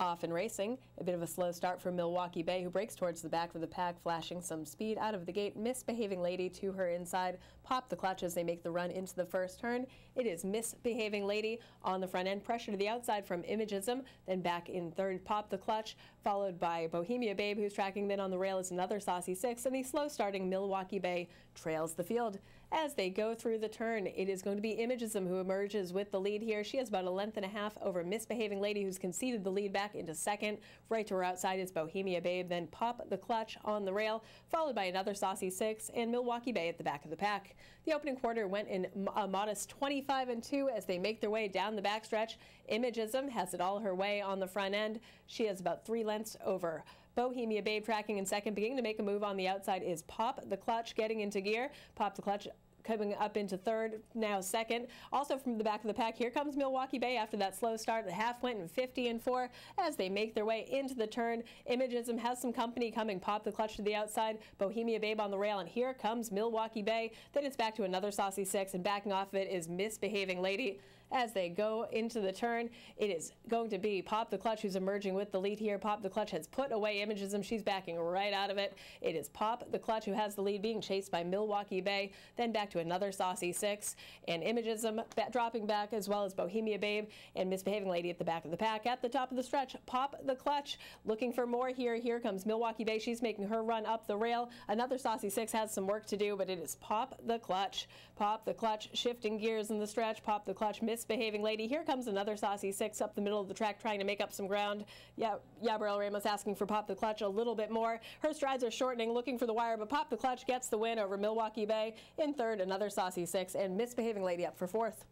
Off and racing, a bit of a slow start for Milwaukee Bay, who breaks towards the back of the pack, flashing some speed out of the gate. Misbehaving Lady to her inside, pop the clutch as they make the run into the first turn. It is Misbehaving Lady on the front end, pressure to the outside from Imagism, then back in third, pop the clutch, followed by Bohemia Babe, who's tracking then on the rail is another Saucy Six, and the slow starting Milwaukee Bay trails the field. As they go through the turn, it is going to be Imagism who emerges with the lead here. She has about a length and a half over Misbehaving Lady, who's conceded the lead back back into second. Right to her outside is Bohemia Babe, then Pop the Clutch on the rail, followed by another Saucy Six and Milwaukee Bay at the back of the pack. The opening quarter went in a modest 25 and 2 as they make their way down the backstretch. Imagism has it all her way on the front end. She has about three lengths over Bohemia Babe tracking in second, beginning to make a move on the outside is Pop the Clutch getting into gear. Pop the Clutch coming up into third, now second. Also from the back of the pack, here comes Milwaukee Bay after that slow start. The half went in 50 and 4 as they make their way into the turn. Imagism has some company coming. Pop the clutch to the outside. Bohemia Babe on the rail, and here comes Milwaukee Bay. Then it's back to another Saucy Six, and backing off of it is Misbehaving Lady as they go into the turn. It is going to be Pop the Clutch who's emerging with the lead here. Pop the Clutch has put away Imagism. She's backing right out of it. It is Pop the Clutch who has the lead, being chased by Milwaukee Bay. Then back to another Saucy Six and Imagism dropping back as well as Bohemia Babe and Misbehaving Lady at the back of the pack. At the top of the stretch, Pop the Clutch looking for more here. Here comes Milwaukee Bay. She's making her run up the rail. Another Saucy Six has some work to do, but it is Pop the Clutch. Pop the Clutch shifting gears in the stretch. Pop the Clutch misbehaving lady. Here comes another Saucy Six up the middle of the track trying to make up some ground. Yeah, Gabrielle Ramos asking for Pop the Clutch a little bit more. Her strides are shortening, looking for the wire, but Pop the Clutch gets the win over Milwaukee Bay. In third, another Saucy Six, and Misbehaving Lady up for fourth.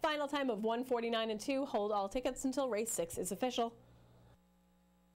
Final time of 149 and 2. Hold all tickets until race 6 is official.